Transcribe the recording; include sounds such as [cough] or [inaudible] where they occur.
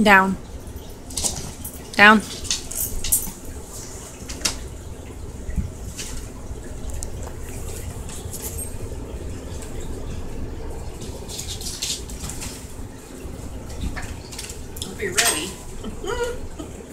Down. Down. I'll be ready. [laughs]